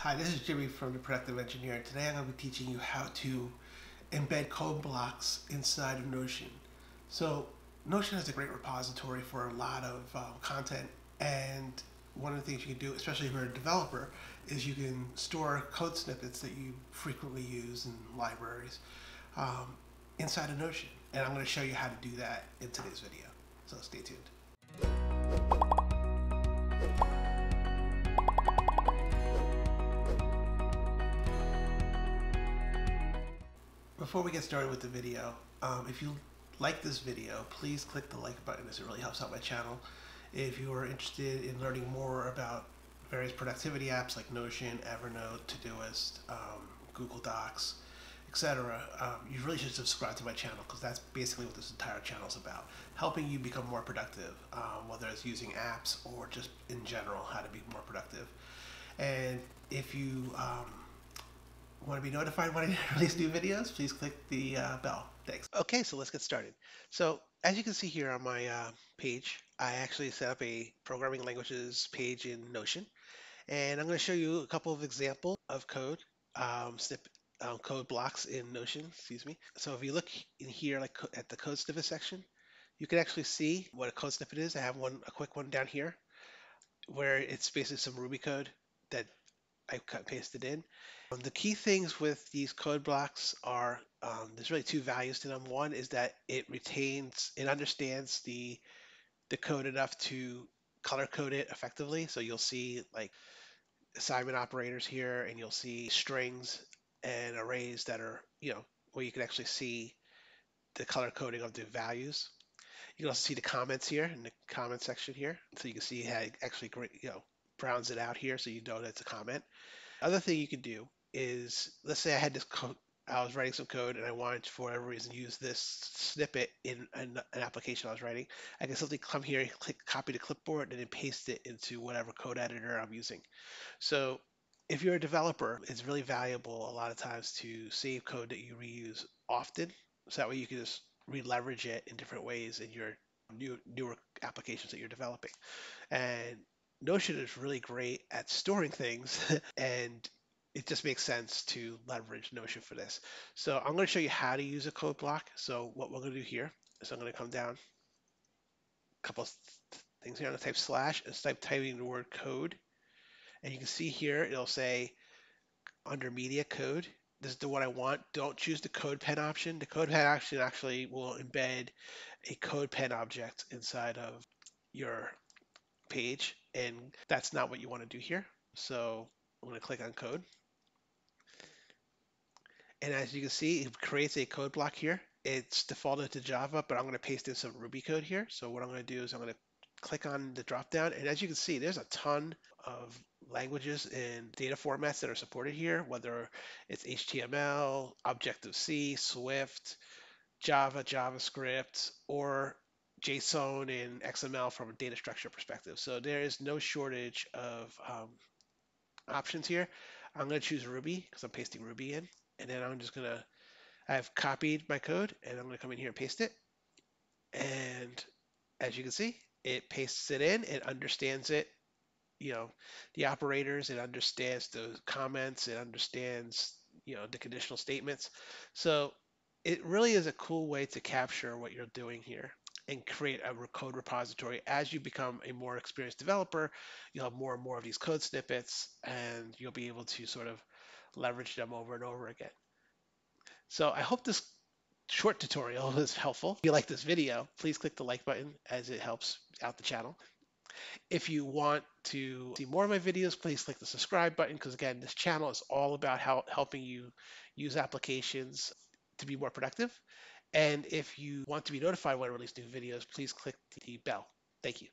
Hi, this is Jimmy from The Productive Engineer. Today I'm going to be teaching you how to embed code blocks inside of Notion. So Notion is a great repository for a lot of uh, content and one of the things you can do, especially if you're a developer, is you can store code snippets that you frequently use in libraries um, inside of Notion. And I'm going to show you how to do that in today's video. So stay tuned. Before we get started with the video, um, if you like this video, please click the like button as it really helps out my channel. If you are interested in learning more about various productivity apps like Notion, Evernote, Todoist, um, Google Docs, etc., um, you really should subscribe to my channel because that's basically what this entire channel is about. Helping you become more productive, um, whether it's using apps or just in general, how to be more productive. And if you um, want to be notified when I release new videos, please click the uh, bell. Thanks. Okay, so let's get started. So as you can see here on my uh, page, I actually set up a programming languages page in Notion. And I'm going to show you a couple of examples of code, um, snip, um, code blocks in Notion, excuse me. So if you look in here like at the code snippet section, you can actually see what a code snippet is. I have one, a quick one down here where it's basically some Ruby code that I cut pasted in. Um, the key things with these code blocks are um, there's really two values to them. One is that it retains, it understands the the code enough to color code it effectively. So you'll see like assignment operators here, and you'll see strings and arrays that are you know where you can actually see the color coding of the values. You can also see the comments here in the comment section here, so you can see how actually great you know browns it out here, so you know that it's a comment. Other thing you can do is, let's say I had this code, I was writing some code and I wanted to, for whatever reason, use this snippet in an, an application I was writing. I can simply come here, click copy to clipboard, and then paste it into whatever code editor I'm using. So if you're a developer, it's really valuable a lot of times to save code that you reuse often. So that way you can just re-leverage it in different ways in your new newer applications that you're developing. And Notion is really great at storing things and it just makes sense to leverage Notion for this. So I'm going to show you how to use a code block. So what we're going to do here is I'm going to come down a couple things here. I'm going to type slash and type typing the word code. And you can see here, it'll say under media code, this is the one I want. Don't choose the CodePen option. The CodePen option actually will embed a CodePen object inside of your page, and that's not what you want to do here. So I'm going to click on code. And as you can see, it creates a code block here. It's defaulted to Java, but I'm going to paste in some Ruby code here. So what I'm going to do is I'm going to click on the dropdown, and as you can see, there's a ton of languages and data formats that are supported here, whether it's HTML, Objective-C, Swift, Java, JavaScript, or JSON and XML from a data structure perspective. So there is no shortage of um, options here. I'm going to choose Ruby because I'm pasting Ruby in. And then I'm just going to, I've copied my code and I'm going to come in here and paste it. And as you can see, it pastes it in, it understands it, you know, the operators, it understands the comments, it understands, you know, the conditional statements. So it really is a cool way to capture what you're doing here and create a code repository. As you become a more experienced developer, you'll have more and more of these code snippets and you'll be able to sort of leverage them over and over again. So I hope this short tutorial was helpful. If you like this video, please click the like button as it helps out the channel. If you want to see more of my videos, please click the subscribe button because again, this channel is all about how helping you use applications to be more productive. And if you want to be notified when I release new videos, please click the bell. Thank you.